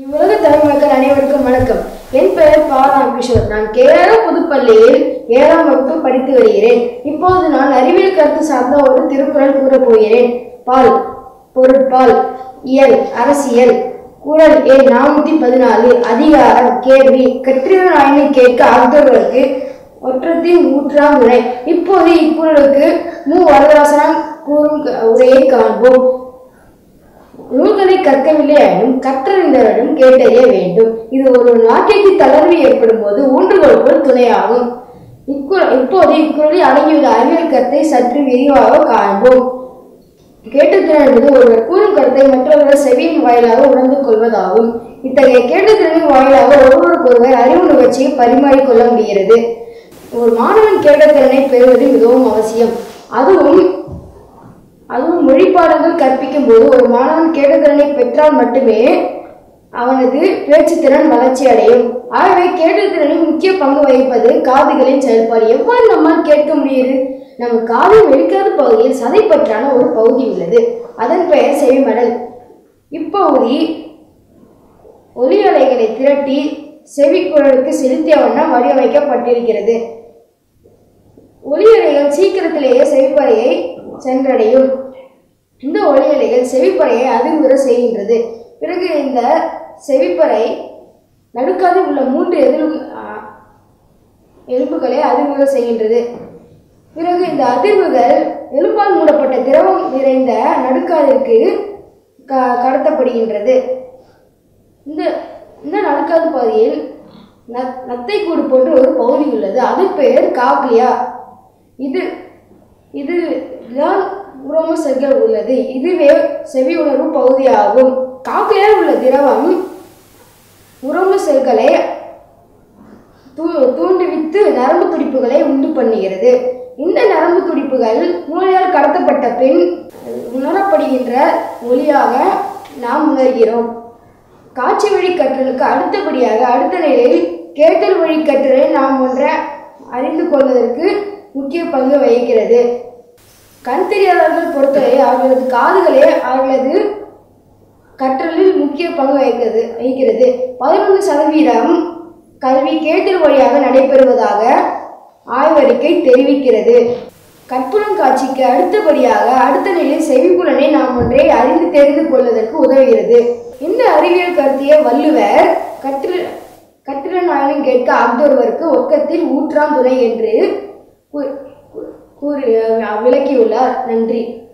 இவ்வுலக தமிழ் அனைவருக்கும் வணக்கம். என் பெயர் பாராம் கிஷோர் நான் கேரள புதுப்பள்ளியில் ஏழாம் வகுப்பு படித்து வருகிறேன். இப்போது நான் அறிவியல் கருத்து சார்ந்த ஒரு திருக்குறள் கூறப் போகிறேன். பால் பொருட்பால் இயல் அரசியல். குரல் எண் நானூத்தி பதினாலு. அதிகாரம் கேள்வி. கற்றினாயினை கேட்க ஆழ்ந்தவர்களுக்கு ஒற்றத்தின் ஊற்றாம் உரை இப்போது இக்குறளுக்கு மு. வரதாசனம் கூறும் உரையை காண்போம். நூல்களை கற்கவில்லை ஆயினும் கற்றறிந்தவரிடம் கேட்டறிய வேண்டும். இது ஒரு நாட்டிற்கு தளர்வு ஏற்படும் போது ஊன்றுகோல் துணையாகும். இக்குற இப்போது இக்குறளில் அடங்கியுள்ள அறிவியல் கருத்தை சற்று விரிவாக காண்போம். கேட்டுத்திறன் என்பது ஒருவர் கூறும் கருத்தை மற்றவர்கள் செவியின் வாயிலாக உணர்ந்து கொள்வதாகும். இத்தகைய கேட்டுத்திறனின் வாயிலாக ஒருவருக்கொருவர் அறிவு நிகழ்ச்சியை பரிமாறிக்கொள்ள முடிகிறது. ஒரு மாணவன் கேட்டத்திறனை பெறுவது மிகவும் அவசியம். அதுவும் அதுவும் மொழிப்பாடங்கள் கற்பிக்கும் போது ஒரு மாணவன் கேட்டுத்திறனை பெற்றால் மட்டுமே அவனது பேச்சுத்திறன் வளர்ச்சி அடையும். ஆகவே கேட்டுத்திறனில் முக்கிய பங்கு வகிப்பது காதுகளின் செயல்பாடு. எவ்வாறு நம்மால் கேட்க முடியுது? நம்ம காதில் வெடிக்காத பகுதியில் சதைப்பற்றான ஒரு பகுதி உள்ளது. அதன் பெயர் செவிமடல். இப்பகுதி ஒலி அலைகளை திரட்டி செவிக்குழலுக்கு செலுத்திய வண்ணம் வடிவமைக்கப்பட்டிருக்கிறது. ஒலி சீக்கிரத்திலேயே செவிப்பறையை சென்றடையும். இந்த ஒலி அலைகள் செவிப்பறையை அதிர்வுற செய்கின்றது. பிறகு இந்த செவிப்பறை நடுக்காதில் உள்ள மூன்று எதிர் எலும்புகளை அதிர்வுற செய்கின்றது. பிறகு இந்த அதிர்வுகள் எலும்பால் மூடப்பட்ட திரவம் நிறைந்த நடுக்காதிற்கு க கடத்தப்படுகின்றது. இந்த இந்த நடுக்காது பகுதியில் நத் நத்தை கூடு போன்ற ஒரு பகுதி உள்ளது. அது பெயர் காக்லியா. இது இது தான் உரோம உள்ளது. இதுவே செவி உணர்வு பகுதியாகும். காக்கையால் உள்ள திரவம் உரோம செல்களை தூ தூண்டுவித்து நரம்பு துடிப்புகளை உண்டு பண்ணுகிறது. இந்த நரம்பு துடிப்புகள் மூளையால் கடத்தப்பட்ட பின் உணரப்படுகின்ற ஒளியாக நாம் உணர்கிறோம். காட்சி வழி கற்றலுக்கு அடுத்தபடியாக அடுத்த நிலையில் கேட்டல் வழி கற்றலை நாம் ஒன்ற அறிந்து கொள்வதற்கு முக்கிய பங்கு வகிக்கிறது. கண் தெரியாதவர்கள் பொறுத்தவரை அவர்களது காதுகளே அவர்களது கற்றலில் முக்கிய பங்கு வகிக்கிறது வகிக்கிறது. பதினொன்று சதவீதம் கல்வி கேட்டல் வழியாக நடைபெறுவதாக ஆய்வறிக்கை தெரிவிக்கிறது. கற்புலம் காட்சிக்கு அடுத்தபடியாக அடுத்த நிலையில் செவிப்புலனை நாம் ஒன்றை அறிந்து தெரிந்து கொள்வதற்கு உதவுகிறது. இந்த அறிவியல் கருத்திய வள்ளுவர் கற்று கற்றிரநாயனம் கேட்க அஃதொருவருக்கு ஒக்கத்தில் ஊற்றாம் துணை என்று கூ- கூறி விளக்கியுள்ளார். நன்றி.